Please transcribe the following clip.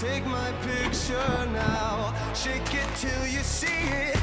Take my picture now, shake it till you see it,